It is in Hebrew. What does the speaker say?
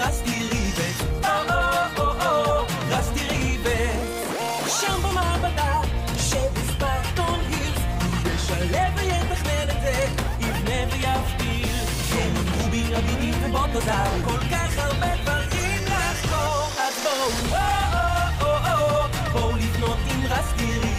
רסטי ריבט. או אה, או אה, או אה, או, רסטי ריבט. שם במעבדה, שבספרטון הירס, הוא ישלב ויתכנן את זה, יבנה ויבדיל. כן, רובי רבידים ובוטוזר, כל כך הרבה דברים לחקור. אז בואו, או או או או, בואו לבנות עם רסטי ריבט.